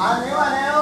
아, 안녕하세요.